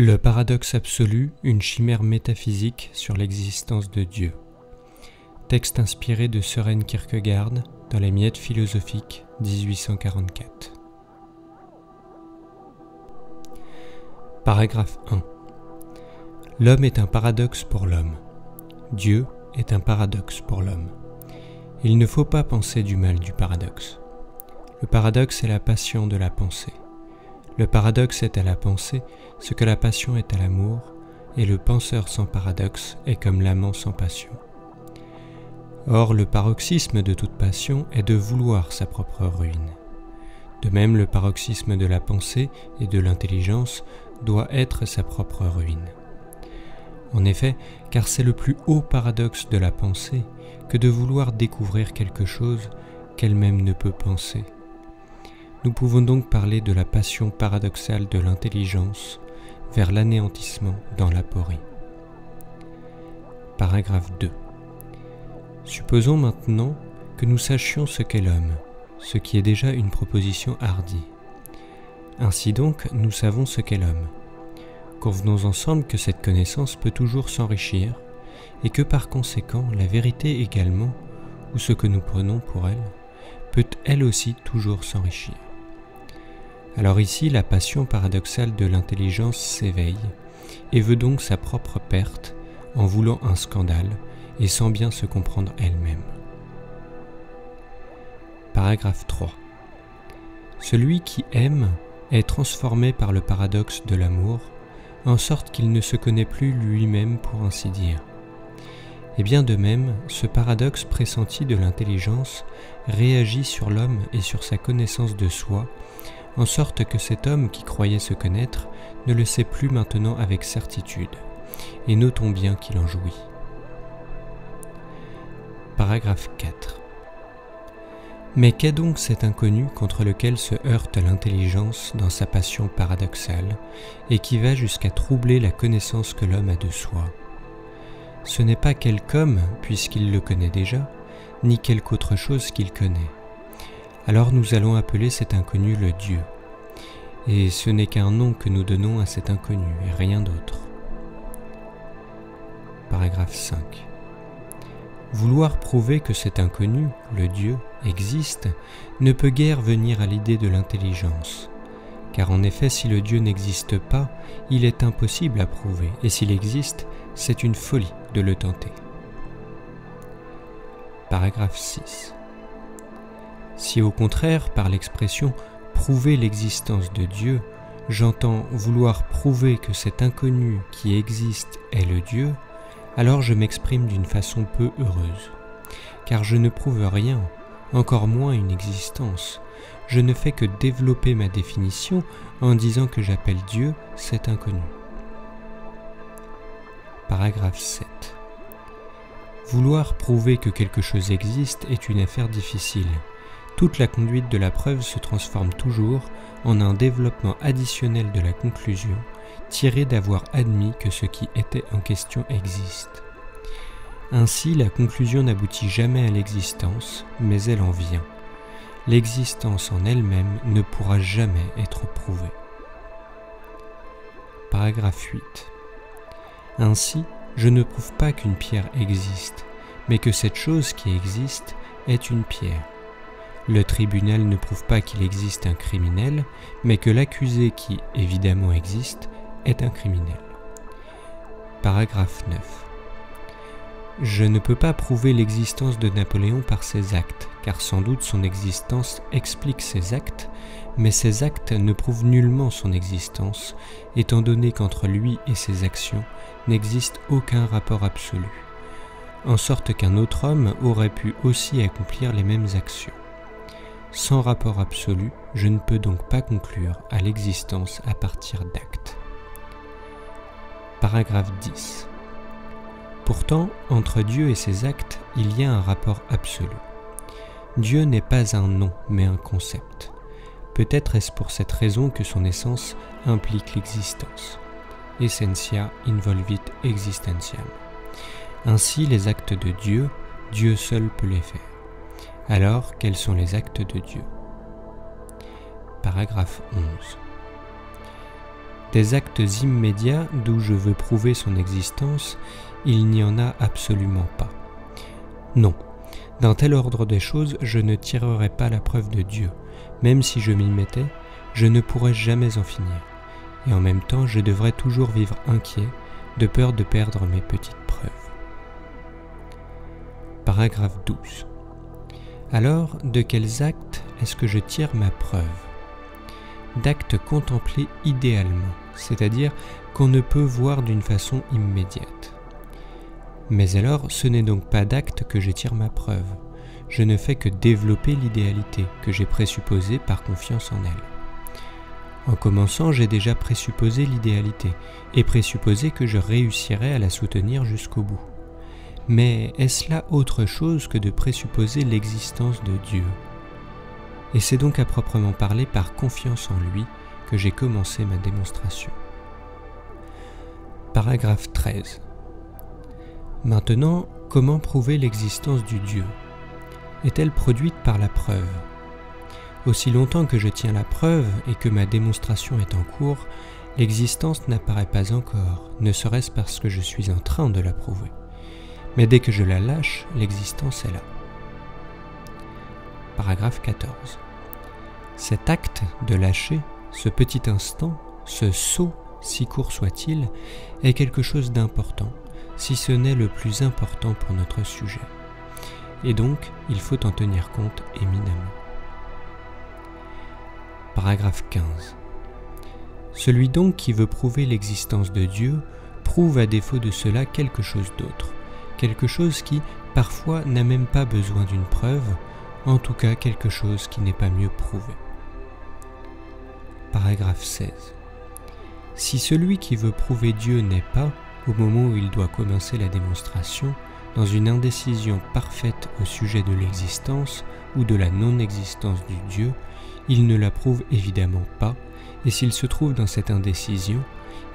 Le paradoxe absolu, une chimère métaphysique sur l'existence de Dieu. Texte inspiré de Søren Kierkegaard dans les miettes philosophiques 1844. Paragraphe 1. L'homme est un paradoxe pour l'homme. Dieu est un paradoxe pour l'homme. Il ne faut pas penser du mal du paradoxe. Le paradoxe est la passion de la pensée. Le paradoxe est à la pensée ce que la passion est à l'amour, et le penseur sans paradoxe est comme l'amant sans passion. Or, le paroxysme de toute passion est de vouloir sa propre ruine. De même, le paroxysme de la pensée et de l'intelligence doit être sa propre ruine. En effet, car c'est le plus haut paradoxe de la pensée que de vouloir découvrir quelque chose qu'elle-même ne peut penser. Nous pouvons donc parler de la passion paradoxale de l'intelligence vers l'anéantissement dans l'aporie. Paragraphe 2. Supposons maintenant que nous sachions ce qu'est l'homme, ce qui est déjà une proposition hardie. Ainsi donc, nous savons ce qu'est l'homme. Convenons ensemble que cette connaissance peut toujours s'enrichir et que par conséquent la vérité également, ou ce que nous prenons pour elle, peut elle aussi toujours s'enrichir. Alors ici, la passion paradoxale de l'intelligence s'éveille et veut donc sa propre perte en voulant un scandale et sans bien se comprendre elle-même. Paragraphe 3. Celui qui aime est transformé par le paradoxe de l'amour, en sorte qu'il ne se connaît plus lui-même pour ainsi dire. Et bien de même, ce paradoxe pressenti de l'intelligence réagit sur l'homme et sur sa connaissance de soi, en sorte que cet homme qui croyait se connaître ne le sait plus maintenant avec certitude, et notons bien qu'il en jouit. Paragraphe 4. Mais qu'est donc cet inconnu contre lequel se heurte l'intelligence dans sa passion paradoxale et qui va jusqu'à troubler la connaissance que l'homme a de soi? Ce n'est pas quelque homme, puisqu'il le connaît déjà, ni quelque autre chose qu'il connaît. Alors nous allons appeler cet inconnu le Dieu. Et ce n'est qu'un nom que nous donnons à cet inconnu et rien d'autre. Paragraphe 5. Vouloir prouver que cet inconnu, le Dieu, existe, ne peut guère venir à l'idée de l'intelligence. Car en effet, si le Dieu n'existe pas, il est impossible à prouver, et s'il existe, c'est une folie de le tenter. Paragraphe 6. Si au contraire, par l'expression prouver l'existence de Dieu, j'entends vouloir prouver que cet inconnu qui existe est le Dieu, alors je m'exprime d'une façon peu heureuse. Car je ne prouve rien, encore moins une existence. Je ne fais que développer ma définition en disant que j'appelle Dieu cet inconnu. Paragraphe 7. Vouloir prouver que quelque chose existe est une affaire difficile. Toute la conduite de la preuve se transforme toujours en un développement additionnel de la conclusion tiré d'avoir admis que ce qui était en question existe. Ainsi, la conclusion n'aboutit jamais à l'existence, mais elle en vient. L'existence en elle-même ne pourra jamais être prouvée. Paragraphe 8. Ainsi, je ne prouve pas qu'une pierre existe, mais que cette chose qui existe est une pierre. Le tribunal ne prouve pas qu'il existe un criminel, mais que l'accusé qui évidemment existe est un criminel. Paragraphe 9. Je ne peux pas prouver l'existence de Napoléon par ses actes, car sans doute son existence explique ses actes, mais ses actes ne prouvent nullement son existence, étant donné qu'entre lui et ses actions n'existe aucun rapport absolu, en sorte qu'un autre homme aurait pu aussi accomplir les mêmes actions. Sans rapport absolu, je ne peux donc pas conclure à l'existence à partir d'actes. Paragraphe 10. Pourtant, entre Dieu et ses actes, il y a un rapport absolu. Dieu n'est pas un nom, mais un concept. Peut-être est-ce pour cette raison que son essence implique l'existence. Essentia involvit existentiam. Ainsi, les actes de Dieu, Dieu seul peut les faire. Alors, quels sont les actes de Dieu? Paragraphe 11. Des actes immédiats d'où je veux prouver son existence, il n'y en a absolument pas. Non, dans tel ordre des choses, je ne tirerai pas la preuve de Dieu. Même si je m'y mettais, je ne pourrais jamais en finir. Et en même temps, je devrais toujours vivre inquiet, de peur de perdre mes petites preuves. Paragraphe 12. Alors, de quels actes est-ce que je tire ma preuve? D'actes contemplés idéalement, c'est-à-dire qu'on ne peut voir d'une façon immédiate. Mais alors, ce n'est donc pas d'actes que je tire ma preuve. Je ne fais que développer l'idéalité que j'ai présupposée par confiance en elle. En commençant, j'ai déjà présupposé l'idéalité et présupposé que je réussirais à la soutenir jusqu'au bout. Mais est-ce là autre chose que de présupposer l'existence de Dieu? Et c'est donc à proprement parler par confiance en lui que j'ai commencé ma démonstration. Paragraphe 13. Maintenant, comment prouver l'existence du Dieu? Est-elle produite par la preuve? Aussi longtemps que je tiens la preuve et que ma démonstration est en cours, l'existence n'apparaît pas encore, ne serait-ce parce que je suis en train de la prouver. Mais dès que je la lâche, l'existence est là. Paragraphe 14. Cet acte de lâcher, ce petit instant, ce saut, si court soit-il, est quelque chose d'important, si ce n'est le plus important pour notre sujet. Et donc, il faut en tenir compte éminemment. Paragraphe 15. Celui donc qui veut prouver l'existence de Dieu prouve à défaut de cela quelque chose d'autre, quelque chose qui, parfois, n'a même pas besoin d'une preuve, en tout cas quelque chose qui n'est pas mieux prouvé. Paragraphe 16. Si celui qui veut prouver Dieu n'est pas, au moment où il doit commencer la démonstration, dans une indécision parfaite au sujet de l'existence ou de la non-existence du Dieu, il ne la prouve évidemment pas, et s'il se trouve dans cette indécision,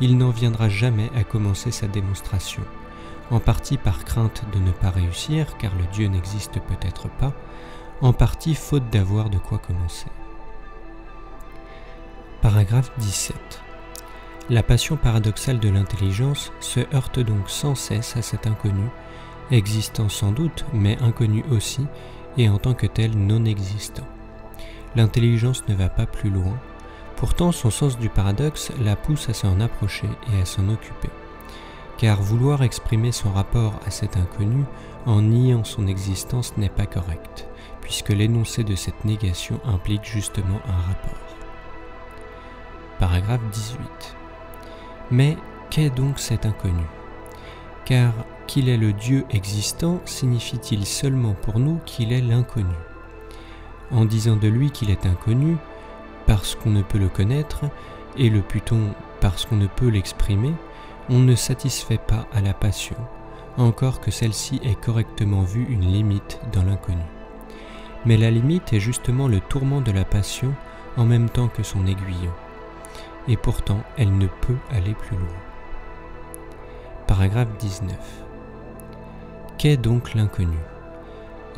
il n'en viendra jamais à commencer sa démonstration, en partie par crainte de ne pas réussir, car le Dieu n'existe peut-être pas, en partie faute d'avoir de quoi commencer. Paragraphe 17. La passion paradoxale de l'intelligence se heurte donc sans cesse à cet inconnu, existant sans doute, mais inconnu aussi, et en tant que tel non existant. L'intelligence ne va pas plus loin, pourtant son sens du paradoxe la pousse à s'en approcher et à s'en occuper car vouloir exprimer son rapport à cet inconnu en niant son existence n'est pas correct, puisque l'énoncé de cette négation implique justement un rapport. Paragraphe 18. Mais qu'est donc cet inconnu? Car qu'il est le Dieu existant signifie-t-il seulement pour nous qu'il est l'inconnu? En disant de lui qu'il est inconnu, parce qu'on ne peut le connaître, et le put-on parce qu'on ne peut l'exprimer, on ne satisfait pas à la passion, encore que celle-ci ait correctement vu une limite dans l'inconnu. Mais la limite est justement le tourment de la passion en même temps que son aiguillon, et pourtant elle ne peut aller plus loin. Paragraphe 19. Qu'est donc l'inconnu?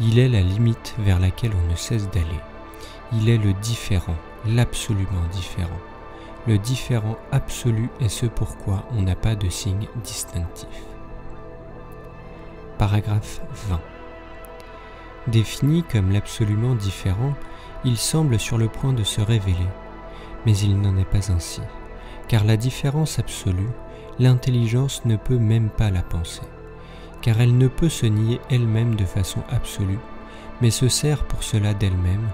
Il est la limite vers laquelle on ne cesse d'aller. Il est le différent, l'absolument différent. Le différent absolu est ce pourquoi on n'a pas de signe distinctif. Paragraphe 20. Défini comme l'absolument différent, il semble sur le point de se révéler, mais il n'en est pas ainsi, car la différence absolue, l'intelligence ne peut même pas la penser, car elle ne peut se nier elle-même de façon absolue, mais se sert pour cela d'elle-même,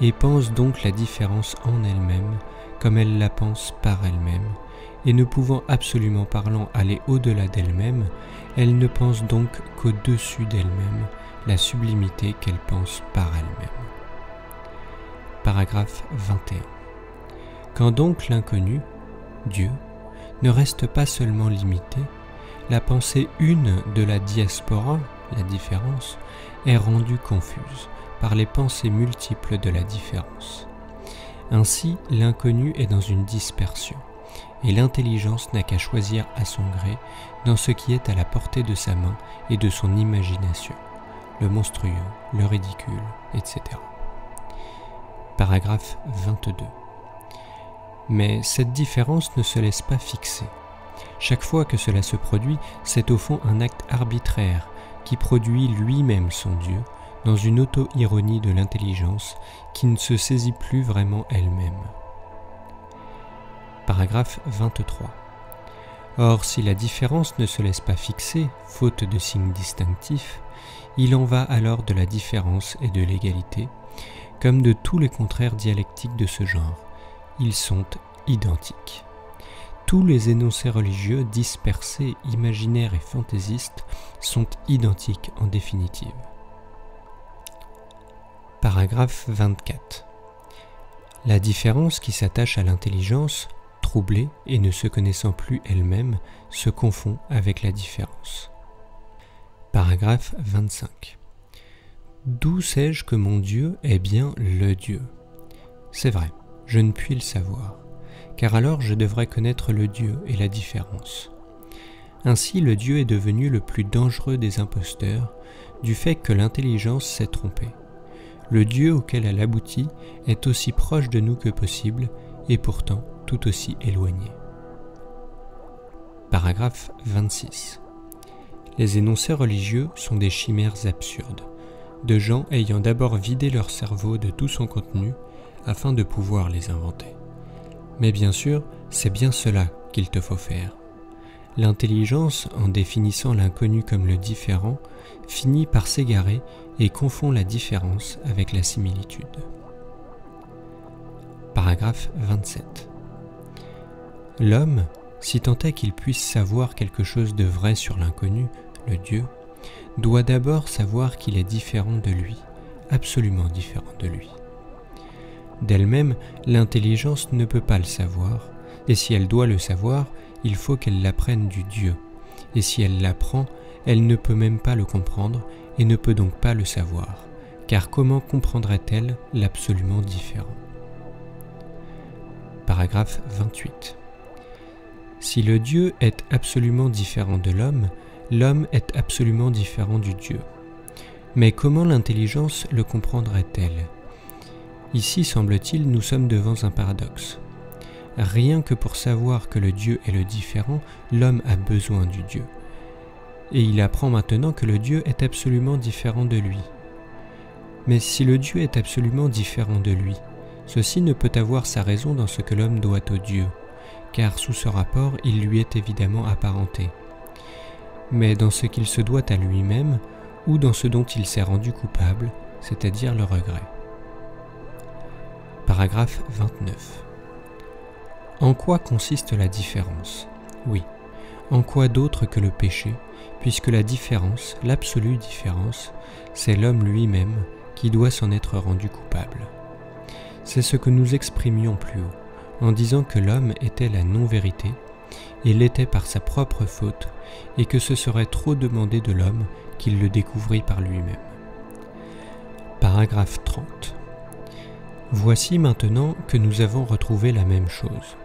et pense donc la différence en elle-même, comme elle la pense par elle-même, et ne pouvant absolument parlant aller au-delà d'elle-même, elle ne pense donc qu'au-dessus d'elle-même la sublimité qu'elle pense par elle-même. Paragraphe 21. Quand donc l'inconnu, Dieu, ne reste pas seulement limité, la pensée une de la diaspora, la différence, est rendue confuse par les pensées multiples de la différence. Ainsi, l'inconnu est dans une dispersion, et l'intelligence n'a qu'à choisir à son gré dans ce qui est à la portée de sa main et de son imagination, le monstrueux, le ridicule, etc. Paragraphe 22. Mais cette différence ne se laisse pas fixer. Chaque fois que cela se produit, c'est au fond un acte arbitraire qui produit lui-même son Dieu dans une auto-ironie de l'intelligence qui ne se saisit plus vraiment elle-même. Paragraphe 23. Or, si la différence ne se laisse pas fixer, faute de signes distinctifs, il en va alors de la différence et de l'égalité, comme de tous les contraires dialectiques de ce genre. Ils sont identiques. Tous les énoncés religieux dispersés, imaginaires et fantaisistes sont identiques en définitive. Paragraphe 24. La différence qui s'attache à l'intelligence, troublée et ne se connaissant plus elle-même, se confond avec la différence. Paragraphe 25. D'où sais-je que mon Dieu est bien le Dieu? C'est vrai, je ne puis le savoir, car alors je devrais connaître le Dieu et la différence. Ainsi le Dieu est devenu le plus dangereux des imposteurs, du fait que l'intelligence s'est trompée. Le Dieu auquel elle aboutit est aussi proche de nous que possible, et pourtant tout aussi éloigné. Paragraphe 26. Les énoncés religieux sont des chimères absurdes, de gens ayant d'abord vidé leur cerveau de tout son contenu afin de pouvoir les inventer. Mais bien sûr, c'est bien cela qu'il te faut faire. L'intelligence, en définissant l'inconnu comme le différent, finit par s'égarer et confond la différence avec la similitude. Paragraphe 27. L'homme, si tant est qu'il puisse savoir quelque chose de vrai sur l'inconnu, le Dieu, doit d'abord savoir qu'il est différent de lui, absolument différent de lui. D'elle-même, l'intelligence ne peut pas le savoir, et si elle doit le savoir, il faut qu'elle l'apprenne du Dieu, et si elle l'apprend, elle ne peut même pas le comprendre et ne peut donc pas le savoir, car comment comprendrait-elle l'absolument différent? Paragraphe 28. Si le Dieu est absolument différent de l'homme, l'homme est absolument différent du Dieu. Mais comment l'intelligence le comprendrait-elle? Ici, semble-t-il, nous sommes devant un paradoxe. Rien que pour savoir que le Dieu est le différent, l'homme a besoin du Dieu. Et il apprend maintenant que le Dieu est absolument différent de lui. Mais si le Dieu est absolument différent de lui, ceci ne peut avoir sa raison dans ce que l'homme doit au Dieu, car sous ce rapport il lui est évidemment apparenté mais dans ce qu'il se doit à lui-même ou dans ce dont il s'est rendu coupable, c'est-à-dire le regret. Paragraphe 29. En quoi consiste la différence? Oui, en quoi d'autre que le péché, puisque la différence, l'absolue différence, c'est l'homme lui-même qui doit s'en être rendu coupable. C'est ce que nous exprimions plus haut, en disant que l'homme était la non-vérité, et l'était par sa propre faute, et que ce serait trop demander de l'homme qu'il le découvrit par lui-même. Paragraphe 30. Voici maintenant que nous avons retrouvé la même chose.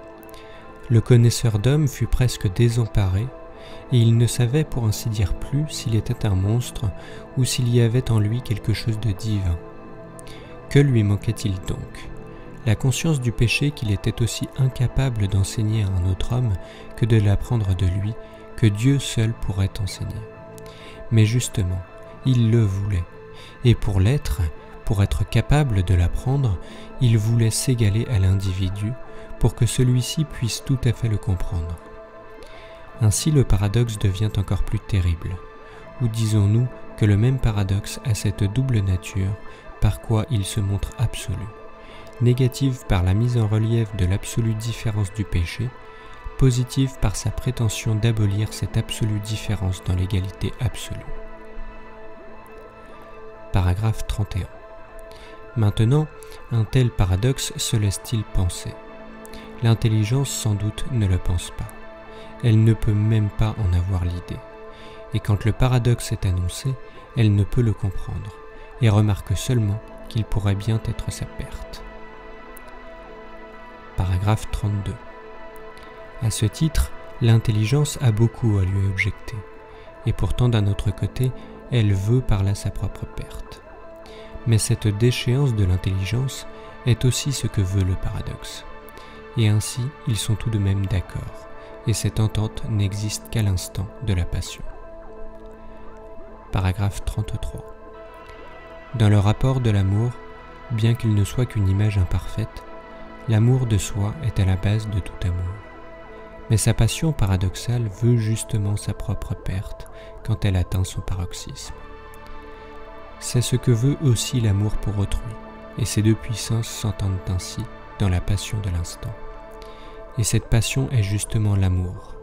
Le connaisseur d'hommes fut presque désemparé, et il ne savait pour ainsi dire plus s'il était un monstre ou s'il y avait en lui quelque chose de divin. Que lui manquait-il donc? La conscience du péché qu'il était aussi incapable d'enseigner à un autre homme que de l'apprendre de lui, que Dieu seul pourrait enseigner. Mais justement, il le voulait, et pour l'être, pour être capable de l'apprendre, il voulait s'égaler à l'individu pour que celui-ci puisse tout à fait le comprendre. Ainsi le paradoxe devient encore plus terrible. Ou disons-nous que le même paradoxe a cette double nature par quoi il se montre absolu négative par la mise en relief de l'absolue différence du péché, positive par sa prétention d'abolir cette absolue différence dans l'égalité absolue. Paragraphe 31. Maintenant, un tel paradoxe se laisse-t-il penser L'intelligence sans doute ne le pense pas. Elle ne peut même pas en avoir l'idée. Et quand le paradoxe est annoncé, elle ne peut le comprendre, et remarque seulement qu'il pourrait bien être sa perte. Paragraphe 32. À ce titre, l'intelligence a beaucoup à lui objecter, et pourtant d'un autre côté, elle veut par là sa propre perte. Mais cette déchéance de l'intelligence est aussi ce que veut le paradoxe. Et ainsi ils sont tout de même d'accord, et cette entente n'existe qu'à l'instant de la passion. Paragraphe 33. Dans le rapport de l'amour, bien qu'il ne soit qu'une image imparfaite, l'amour de soi est à la base de tout amour. Mais sa passion paradoxale veut justement sa propre perte quand elle atteint son paroxysme. C'est ce que veut aussi l'amour pour autrui, et ces deux puissances s'entendent ainsi dans la passion de l'instant. Et cette passion est justement l'amour.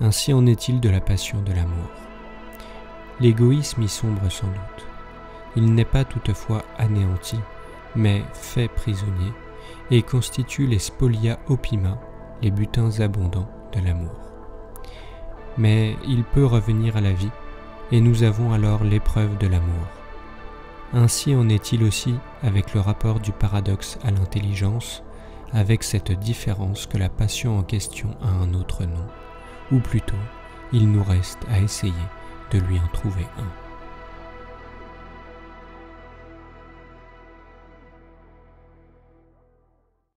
Ainsi en est-il de la passion de l'amour. L'égoïsme y sombre sans doute. Il n'est pas toutefois anéanti, mais fait prisonnier, et constitue les spolia opima, les butins abondants de l'amour. Mais il peut revenir à la vie, et nous avons alors l'épreuve de l'amour. Ainsi en est-il aussi avec le rapport du paradoxe à l'intelligence, avec cette différence que la passion en question a un autre nom, ou plutôt, il nous reste à essayer de lui en trouver un.